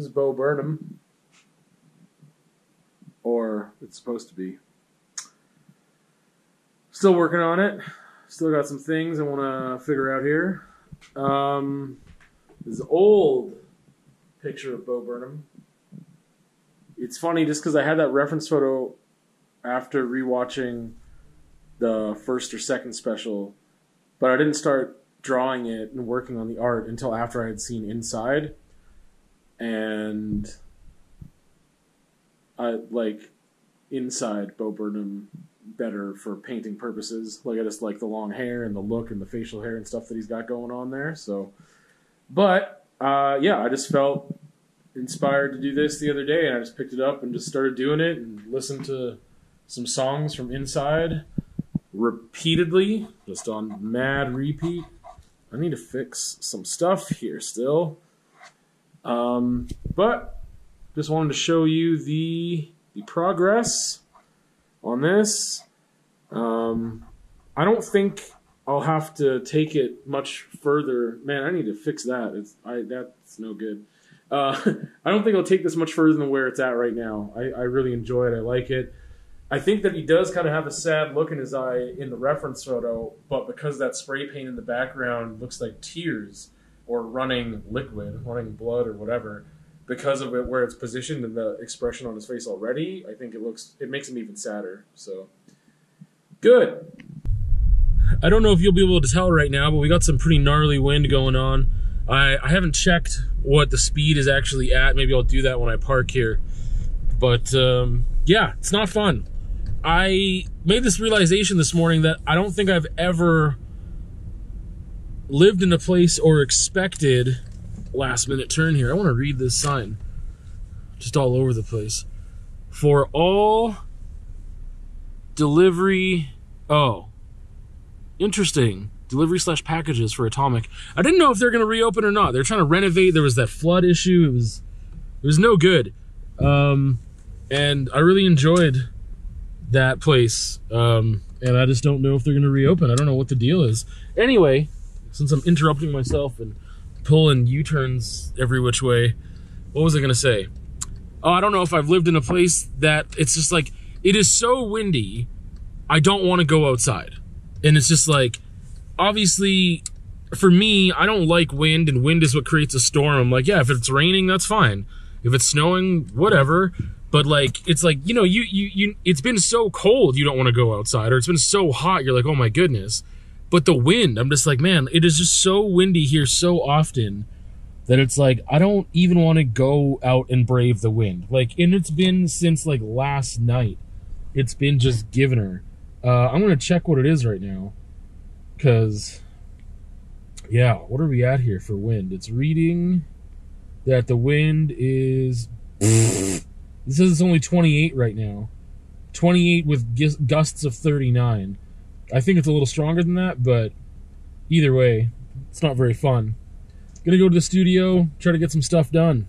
This is Bo Burnham. Or it's supposed to be. Still working on it. Still got some things I want to figure out here. Um, this old picture of Bo Burnham. It's funny just because I had that reference photo after rewatching the first or second special, but I didn't start drawing it and working on the art until after I had seen Inside. And I like Inside Bo Burnham better for painting purposes. Like I just like the long hair and the look and the facial hair and stuff that he's got going on there. So, but uh, yeah, I just felt inspired to do this the other day, and I just picked it up and just started doing it and listened to some songs from Inside repeatedly, just on mad repeat. I need to fix some stuff here still. Um, but just wanted to show you the the progress on this. Um, I don't think I'll have to take it much further. Man, I need to fix that. It's I that's no good. Uh, I don't think I'll take this much further than where it's at right now. I, I really enjoy it. I like it. I think that he does kind of have a sad look in his eye in the reference photo, but because that spray paint in the background looks like tears or running liquid, running blood or whatever, because of it where it's positioned and the expression on his face already, I think it looks it makes him even sadder. So good. I don't know if you'll be able to tell right now, but we got some pretty gnarly wind going on. I, I haven't checked what the speed is actually at. Maybe I'll do that when I park here. But um, yeah, it's not fun. I made this realization this morning that I don't think I've ever lived in a place or expected last minute turn here. I want to read this sign just all over the place. For all delivery. Oh, interesting. Delivery slash packages for Atomic. I didn't know if they're going to reopen or not. They're trying to renovate. There was that flood issue. It was, it was no good. Um, and I really enjoyed that place. Um, and I just don't know if they're going to reopen. I don't know what the deal is. Anyway, since I'm interrupting myself and pulling U-turns every which way, what was I to say? Oh, I don't know if I've lived in a place that it's just like it is so windy. I don't want to go outside. And it's just like obviously for me, I don't like wind and wind is what creates a storm. I'm like, yeah, if it's raining, that's fine. If it's snowing, whatever. But like it's like, you know, you you you it's been so cold you don't want to go outside or it's been so hot you're like, "Oh my goodness." But the wind, I'm just like, man, it is just so windy here so often that it's like I don't even want to go out and brave the wind. Like and it's been since like last night. It's been just giving her. Uh, I'm gonna check what it is right now, cause yeah, what are we at here for wind? It's reading that the wind is. This it's only 28 right now. 28 with gusts of 39. I think it's a little stronger than that, but either way, it's not very fun. Gonna go to the studio, try to get some stuff done.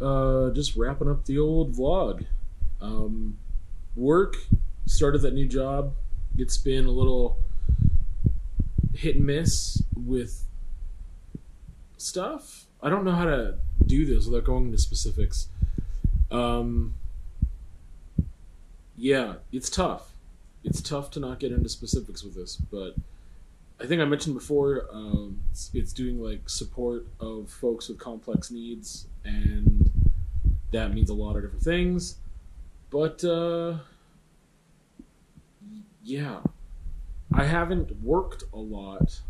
Uh, just wrapping up the old vlog. Um, work, started that new job. It's been a little hit and miss with stuff. I don't know how to do this without going into specifics. Um, yeah, it's tough. It's tough to not get into specifics with this, but I think I mentioned before, um, it's, it's doing like support of folks with complex needs, and that means a lot of different things. But uh, yeah, I haven't worked a lot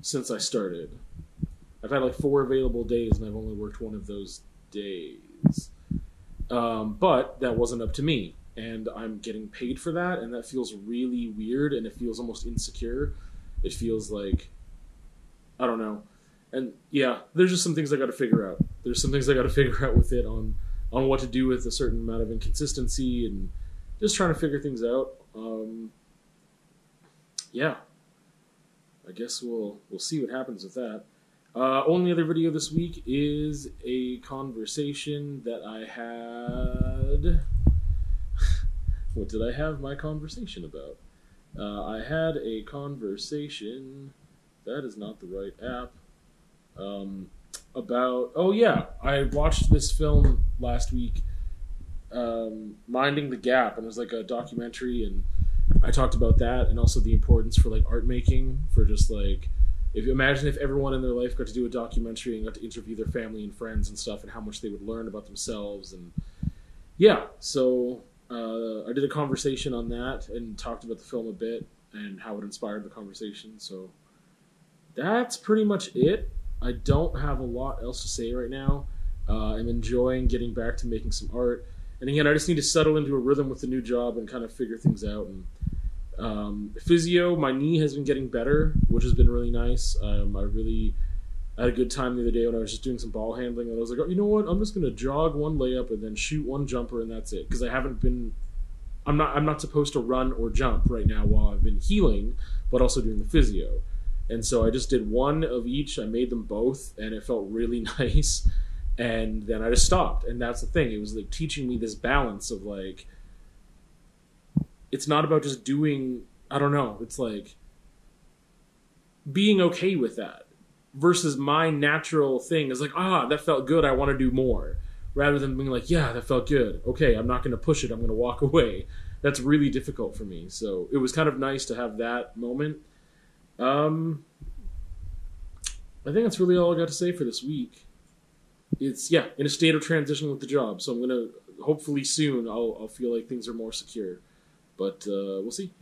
since I started. I've had like four available days, and I've only worked one of those days. Um, but that wasn't up to me, and I'm getting paid for that, and that feels really weird, and it feels almost insecure. It feels like I don't know, and yeah, there's just some things I got to figure out. There's some things I got to figure out with it on on what to do with a certain amount of inconsistency, and just trying to figure things out. Um, yeah, I guess we'll we'll see what happens with that. Uh, only other video this week is a conversation that I had. What did I have my conversation about? Uh, I had a conversation. That is not the right app. Um, about. Oh yeah, I watched this film last week, um, "Minding the Gap," and it was like a documentary, and I talked about that, and also the importance for like art making, for just like if you imagine if everyone in their life got to do a documentary and got to interview their family and friends and stuff, and how much they would learn about themselves, and yeah, so uh, I did a conversation on that and talked about the film a bit and how it inspired the conversation. So that's pretty much it. I don't have a lot else to say right now. Uh, I'm enjoying getting back to making some art, and again, I just need to settle into a rhythm with the new job and kind of figure things out. And um, physio, my knee has been getting better, which has been really nice. Um, I really had a good time the other day when I was just doing some ball handling, and I was like, oh, you know what? I'm just gonna jog one layup and then shoot one jumper, and that's it. Because I haven't been, I'm not, I'm not supposed to run or jump right now while I've been healing, but also doing the physio. And so I just did one of each. I made them both, and it felt really nice. And then I just stopped. And that's the thing. It was like teaching me this balance of like, it's not about just doing. I don't know. It's like being okay with that versus my natural thing is like, ah, that felt good. I want to do more. Rather than being like, yeah, that felt good. Okay, I'm not going to push it. I'm going to walk away. That's really difficult for me. So it was kind of nice to have that moment um, I think that's really all I got to say for this week. It's yeah, in a state of transition with the job, so I'm gonna hopefully soon I'll I'll feel like things are more secure, but uh, we'll see.